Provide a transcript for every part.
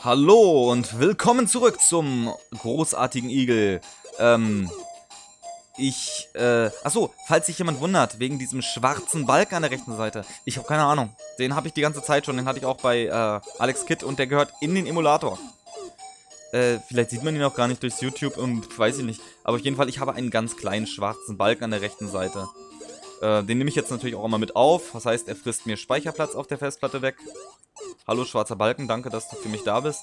Hallo und willkommen zurück zum großartigen Igel. Ähm, ich, äh, achso, falls sich jemand wundert, wegen diesem schwarzen Balken an der rechten Seite. Ich habe keine Ahnung. Den habe ich die ganze Zeit schon. Den hatte ich auch bei äh, Alex Kidd und der gehört in den Emulator. Äh, vielleicht sieht man ihn auch gar nicht durchs YouTube und weiß ich nicht. Aber auf jeden Fall, ich habe einen ganz kleinen schwarzen Balken an der rechten Seite. Äh, den nehme ich jetzt natürlich auch immer mit auf. Das heißt, er frisst mir Speicherplatz auf der Festplatte weg. Hallo, schwarzer Balken, danke, dass du für mich da bist.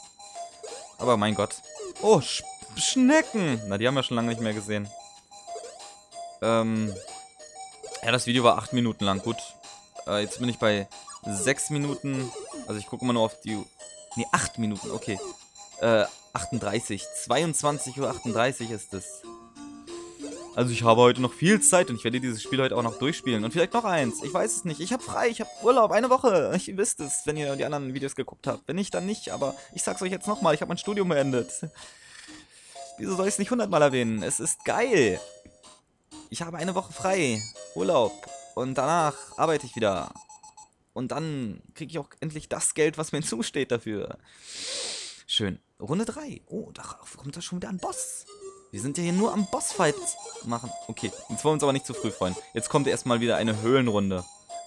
Aber mein Gott. Oh, Sch Schnecken. Na, die haben wir schon lange nicht mehr gesehen. Ähm. Ja, das Video war 8 Minuten lang. Gut. Äh, jetzt bin ich bei 6 Minuten. Also ich gucke immer nur auf die... Ne, 8 Minuten, okay. Äh, 38. 22.38 Uhr ist es. Also ich habe heute noch viel Zeit und ich werde dieses Spiel heute auch noch durchspielen. Und vielleicht noch eins. Ich weiß es nicht. Ich habe frei. Ich habe Urlaub. Eine Woche. Ich wisst es, wenn ihr die anderen Videos geguckt habt. Wenn nicht, dann nicht. Aber ich sag's euch jetzt nochmal. Ich habe mein Studium beendet. Wieso soll ich es nicht hundertmal erwähnen? Es ist geil. Ich habe eine Woche frei. Urlaub. Und danach arbeite ich wieder. Und dann kriege ich auch endlich das Geld, was mir zusteht dafür. Schön. Runde 3. Oh, da kommt da schon wieder ein Boss. Wir sind ja hier nur am Bossfight machen. Okay, jetzt wollen wir uns aber nicht zu früh freuen. Jetzt kommt erstmal wieder eine Höhlenrunde.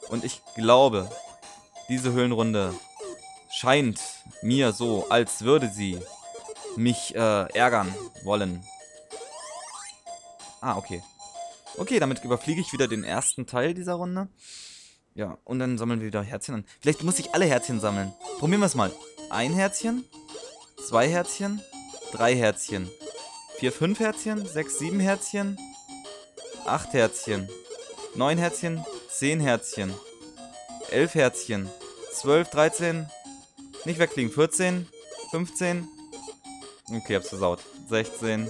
Und ich glaube, diese Höhlenrunde scheint mir so, als würde sie mich äh, ärgern wollen. Ah, okay. Okay, damit überfliege ich wieder den ersten Teil dieser Runde. Ja, und dann sammeln wir wieder Herzchen an. Vielleicht muss ich alle Herzchen sammeln. Probieren wir es mal. Ein Herzchen, zwei Herzchen, drei Herzchen, 4, 5 Herzchen, 6, 7 Herzchen, 8 Herzchen, 9 Herzchen, 10 Herzchen, 11 Herzchen, 12, 13, nicht wegfliegen, 14, 15, okay, hab's versaut, 16,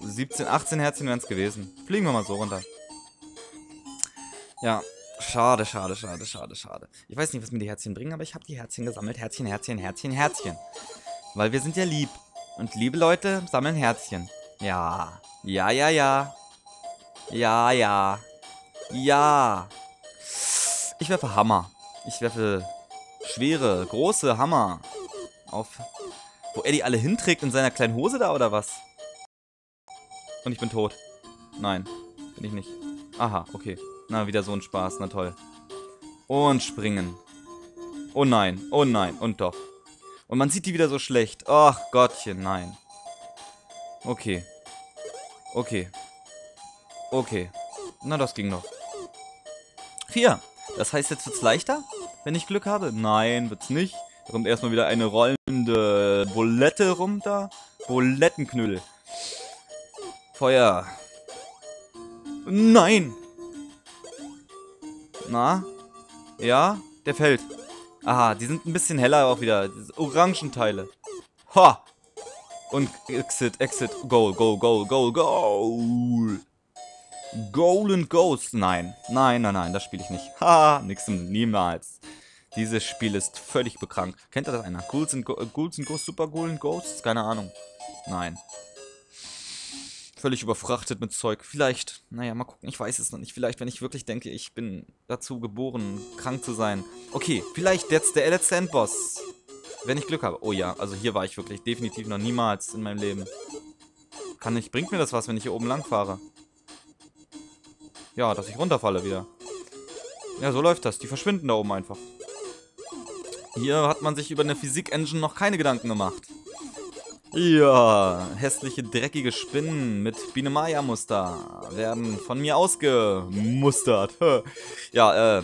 17, 18 Herzchen wären es gewesen. Fliegen wir mal so runter. Ja, schade, schade, schade, schade, schade. Ich weiß nicht, was mir die Herzchen bringen, aber ich habe die Herzchen gesammelt. Herzchen, Herzchen, Herzchen, Herzchen. Weil wir sind ja lieb. Und liebe Leute, sammeln Herzchen. Ja. Ja, ja, ja. Ja, ja. Ja. Ich werfe Hammer. Ich werfe schwere, große Hammer. Auf... Wo er die alle hinträgt in seiner kleinen Hose da, oder was? Und ich bin tot. Nein, bin ich nicht. Aha, okay. Na, wieder so ein Spaß. Na toll. Und springen. Oh nein, oh nein, und doch. Und man sieht die wieder so schlecht. Ach Gottchen, nein. Okay. Okay. Okay. Na, das ging noch. Vier. Das heißt, jetzt wird's leichter, wenn ich Glück habe? Nein, wird's nicht. Da kommt erstmal wieder eine rollende Bulette runter. Bulettenknüll. Feuer. Nein! Na? Ja? Der fällt. Aha, die sind ein bisschen heller auch wieder. Orangenteile. Ha! Und Exit, Exit, Goal, Goal, Goal, Goal, Goal. And Ghost. Nein, nein, nein, nein, das spiele ich nicht. Ha, nix, niemals. Dieses Spiel ist völlig bekrankt. Kennt ihr das einer? Ghouls and, Go Ghouls and Ghosts, Super and Ghosts? Keine Ahnung. Nein völlig überfrachtet mit Zeug. Vielleicht, naja, mal gucken, ich weiß es noch nicht. Vielleicht, wenn ich wirklich denke, ich bin dazu geboren, krank zu sein. Okay, vielleicht jetzt der letzte Endboss. Wenn ich Glück habe. Oh ja, also hier war ich wirklich definitiv noch niemals in meinem Leben. Kann ich, bringt mir das was, wenn ich hier oben lang fahre? Ja, dass ich runterfalle wieder. Ja, so läuft das. Die verschwinden da oben einfach. Hier hat man sich über eine Physik-Engine noch keine Gedanken gemacht. Ja, hässliche, dreckige Spinnen mit Biene-Maya-Muster werden von mir ausgemustert. ja, äh...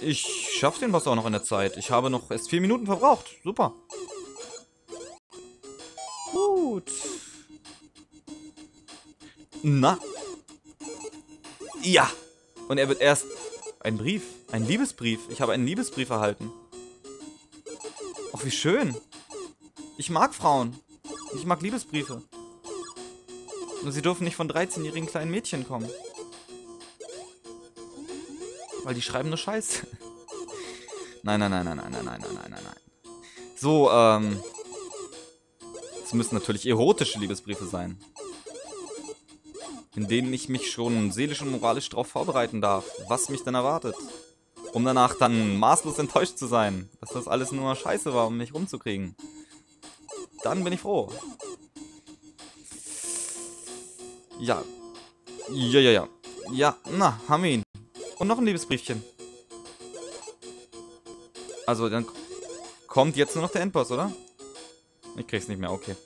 Ich schaff den Boss auch noch in der Zeit. Ich habe noch erst vier Minuten verbraucht. Super. Gut. Na. Ja. Und er wird erst... Ein Brief. Ein Liebesbrief. Ich habe einen Liebesbrief erhalten. Ach, wie schön. Ich mag Frauen. Ich mag Liebesbriefe. Nur sie dürfen nicht von 13-jährigen kleinen Mädchen kommen. Weil die schreiben nur Scheiße. Nein, nein, nein, nein, nein, nein, nein, nein, nein, nein. So, ähm... Es müssen natürlich erotische Liebesbriefe sein. In denen ich mich schon seelisch und moralisch darauf vorbereiten darf, was mich dann erwartet. Um danach dann maßlos enttäuscht zu sein, dass das alles nur scheiße war, um mich rumzukriegen. Dann bin ich froh. Ja. Ja, ja, ja. Ja, na, haben wir ihn. Und noch ein Liebesbriefchen. Also, dann kommt jetzt nur noch der Endboss, oder? Ich krieg's nicht mehr, okay.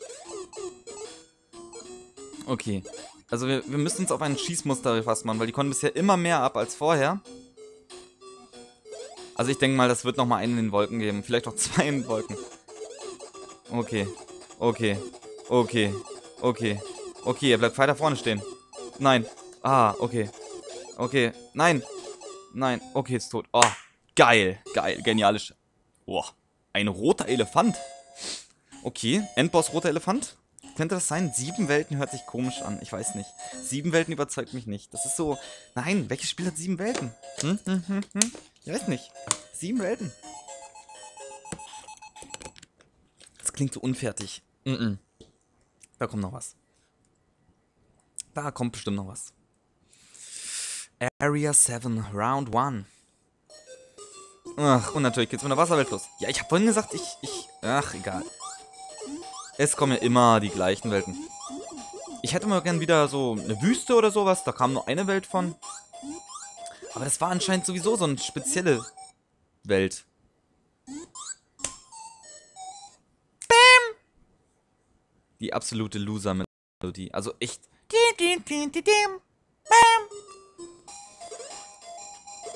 Okay. Also wir, wir müssen uns auf ein Schießmuster gefasst machen, weil die konnten bisher immer mehr ab als vorher. Also ich denke mal, das wird nochmal einen in den Wolken geben. Vielleicht auch zwei in den Wolken. Okay. Okay. Okay. Okay. Okay, er bleibt weiter vorne stehen. Nein. Ah, okay. Okay. Nein. Nein. Okay, ist tot. Oh, geil. Geil. Genialisch. Boah. Ein roter Elefant. Okay. Endboss roter Elefant. Könnte das sein? Sieben Welten hört sich komisch an. Ich weiß nicht. Sieben Welten überzeugt mich nicht. Das ist so... Nein, welches Spiel hat sieben Welten? Hm, hm, hm, hm? Ich weiß nicht. Sieben Welten. Klingt so unfertig. Mm -mm. Da kommt noch was. Da kommt bestimmt noch was. Area 7, Round 1. Ach, und natürlich geht's mit der Wasserwelt los. Ja, ich habe vorhin gesagt, ich, ich... Ach, egal. Es kommen ja immer die gleichen Welten. Ich hätte mal gern wieder so eine Wüste oder sowas. Da kam nur eine Welt von. Aber das war anscheinend sowieso so eine spezielle Welt. Die absolute Loser-Melodie. Also echt.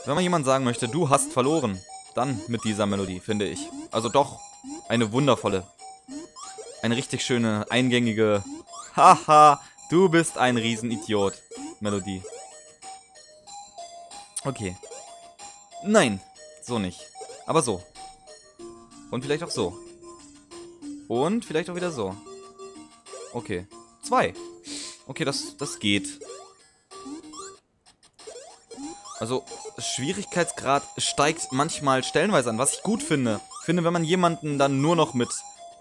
Wenn man jemand sagen möchte, du hast verloren, dann mit dieser Melodie, finde ich. Also doch, eine wundervolle eine richtig schöne, eingängige Haha, du bist ein Riesenidiot Melodie. Okay. Nein, so nicht. Aber so. Und vielleicht auch so. Und vielleicht auch wieder so. Okay. Zwei. Okay, das, das geht. Also, Schwierigkeitsgrad steigt manchmal stellenweise an, was ich gut finde. Ich finde, wenn man jemanden dann nur noch mit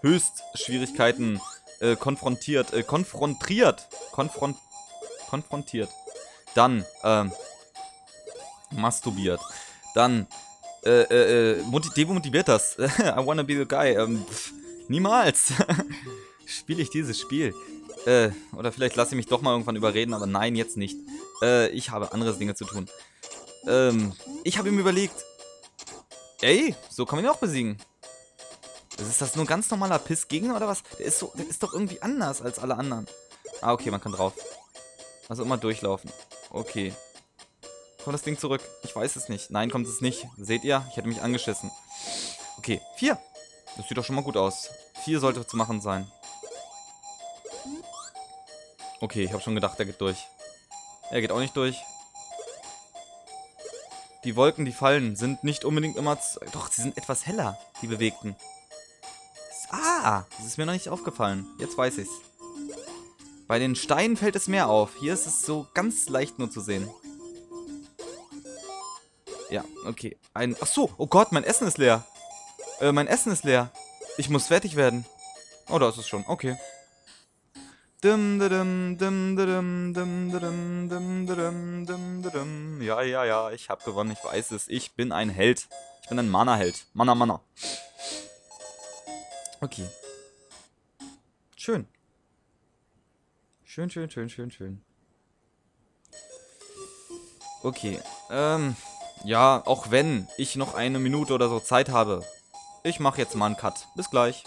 Höchstschwierigkeiten äh, konfrontiert, äh, konfrontiert, konfront, konfrontiert, dann, ähm, masturbiert, dann, äh, äh, äh demotiviert das. I wanna be the guy. Ähm, pff, niemals spiele ich dieses Spiel. Äh, oder vielleicht lasse ich mich doch mal irgendwann überreden, aber nein, jetzt nicht. Äh, ich habe andere Dinge zu tun. Ähm, ich habe ihm überlegt, ey, so kann man ihn auch besiegen. Ist das nur ein ganz normaler Pissgegner oder was? Der ist, so, der ist doch irgendwie anders als alle anderen. Ah, okay, man kann drauf. Also immer durchlaufen. Okay. Kommt das Ding zurück? Ich weiß es nicht. Nein, kommt es nicht. Seht ihr? Ich hätte mich angeschissen. Okay, vier. Das sieht doch schon mal gut aus. Vier sollte zu machen sein. Okay, ich habe schon gedacht, er geht durch. Er geht auch nicht durch. Die Wolken, die fallen, sind nicht unbedingt immer... Doch, sie sind etwas heller, die bewegten. Ah, das ist mir noch nicht aufgefallen. Jetzt weiß ich's. Bei den Steinen fällt es mehr auf. Hier ist es so ganz leicht nur zu sehen. Ja, okay. Ein. Ach so, oh Gott, mein Essen ist leer. Äh, mein Essen ist leer. Ich muss fertig werden. Oh, da ist es schon. Okay. Ja, ja, ja, ich habe gewonnen, ich weiß es. Ich bin ein Held. Ich bin ein Mana-Held. Mana, Mana. Okay. Schön. Schön, schön, schön, schön, schön. Okay. Ähm, ja, auch wenn ich noch eine Minute oder so Zeit habe. Ich mache jetzt mal einen Cut. Bis gleich.